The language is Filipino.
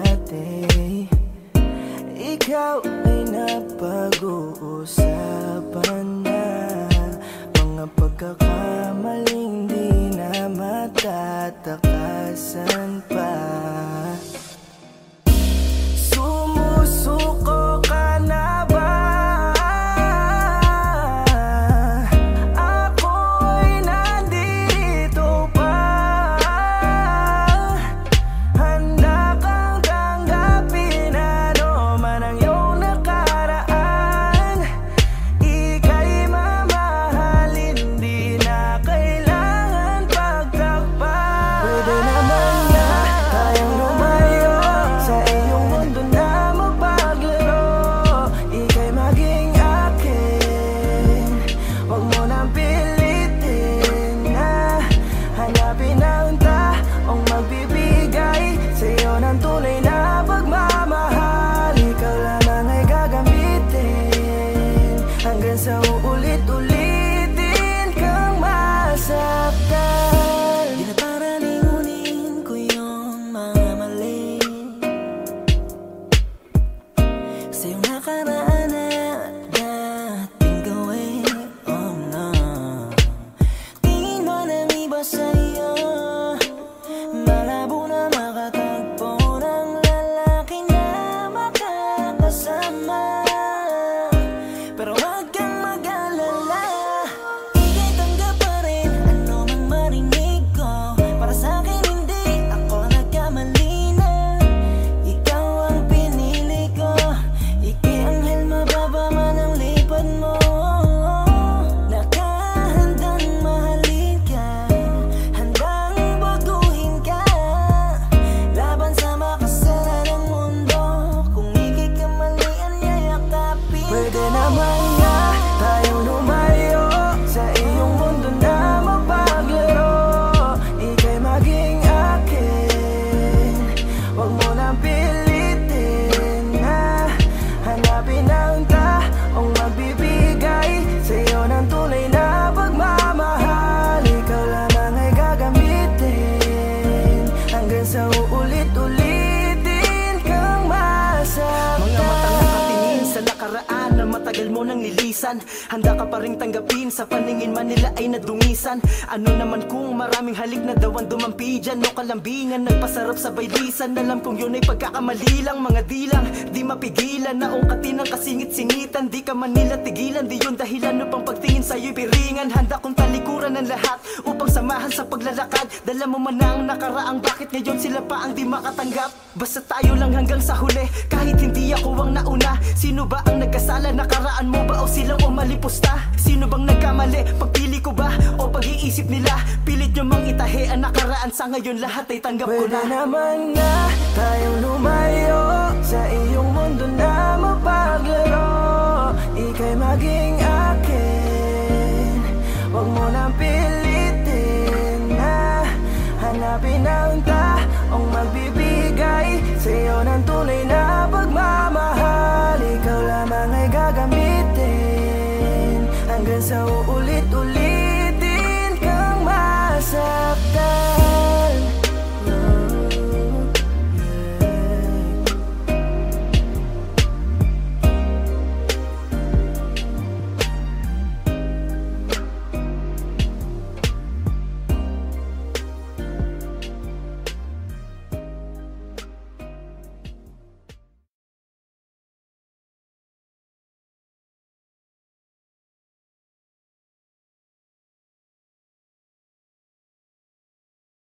natin Ikaw ay napag-uusapan na. Mga pagkakamaling di na matatakasan pa. Sumusok Ojalá. Pwede matagal mo nang nilisan Handa ka pa rin tanggapin. Sa paningin man nila ay nadungisan. Ano naman kung maraming halik na dawan dumampi dyan? O kalambingan nagpasarap sa baylisan. Alam kong yun ay pagkakamali lang Mga dilang di mapigilan na ungkatin ang kasingit-singitan. Di ka man nila tigilan Di yun dahilan upang pagtingin sa'yo'y piringan. Handa kong talikuran ng lahat upang samahan sa paglalakad. Dala mo man ang nakaraang bakit ngayon sila pa ang di makatanggap? Basta tayo lang hanggang sa huli. Kahit hindi ako ang Sino ba ang nagkasala? Nakaraan mo ba o silang umalipusta? Sino bang nagkamali? Pagpili ko ba o pag-iisip nila? Pilit nyo mang itahe ang nakaraan. Sa ngayon lahat ay tanggap ko Pwede na. naman nga tayong lumayo Sa iyong mundo na mapaglaro. Ika'y maging